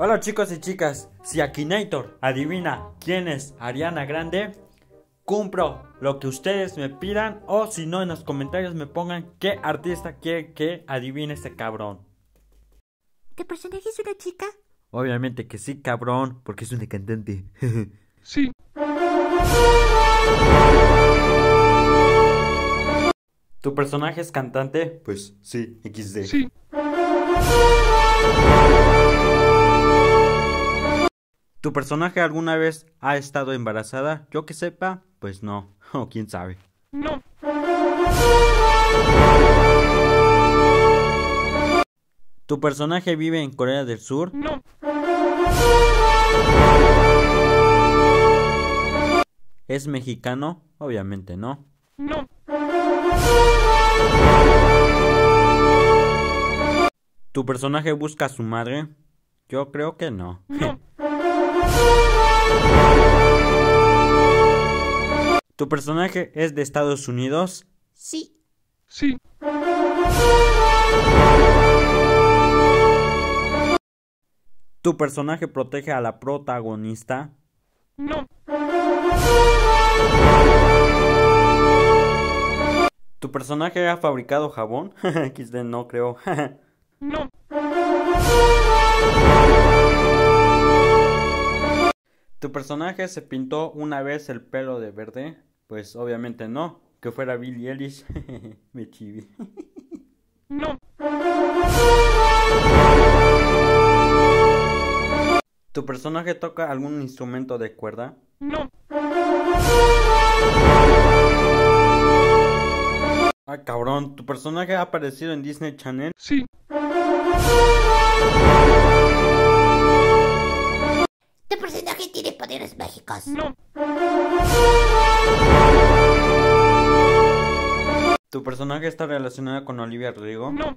Hola chicos y chicas, si Akinator adivina quién es Ariana Grande, cumplo lo que ustedes me pidan o si no en los comentarios me pongan qué artista quiere que adivine este cabrón. ¿Tu personaje es una chica? Obviamente que sí, cabrón, porque es una cantante. Sí. ¿Tu personaje es cantante? Pues sí, XD. Sí. ¿Tu personaje alguna vez ha estado embarazada? Yo que sepa, pues no. O quién sabe. No. ¿Tu personaje vive en Corea del Sur? No. ¿Es mexicano? Obviamente no. No. ¿Tu personaje busca a su madre? Yo creo que no. No. ¿Tu personaje es de Estados Unidos? Sí. Sí. ¿Tu personaje protege a la protagonista? No. ¿Tu personaje ha fabricado jabón? XD no creo. No. ¿Tu personaje se pintó una vez el pelo de verde? Pues obviamente no. Que fuera Billy Ellis. Me chivi. No. ¿Tu personaje toca algún instrumento de cuerda? No. Ah, cabrón, ¿tu personaje ha aparecido en Disney Channel? Sí. Poderes mágicos? No. ¿Tu personaje está relacionado con Olivia Rodrigo? No.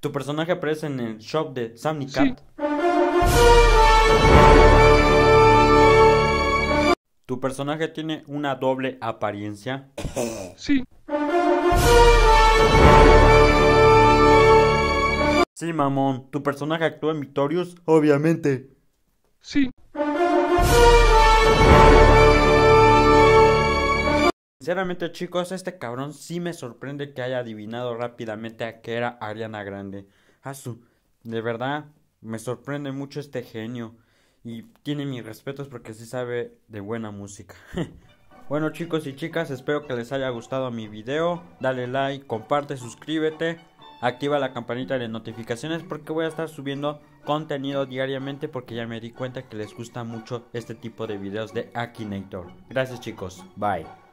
¿Tu personaje aparece en el shop de Sammy Sí. Cat? ¿Tu personaje tiene una doble apariencia? Sí. Sí, mamón. ¿Tu personaje actúa en Victorious? Obviamente. Sí. Sinceramente, chicos, este cabrón sí me sorprende que haya adivinado rápidamente a que era Ariana Grande. Asu, de verdad, me sorprende mucho este genio. Y tiene mis respetos porque sí sabe de buena música. bueno, chicos y chicas, espero que les haya gustado mi video. Dale like, comparte, suscríbete. Activa la campanita de notificaciones porque voy a estar subiendo contenido diariamente porque ya me di cuenta que les gusta mucho este tipo de videos de Akinator. Gracias chicos, bye.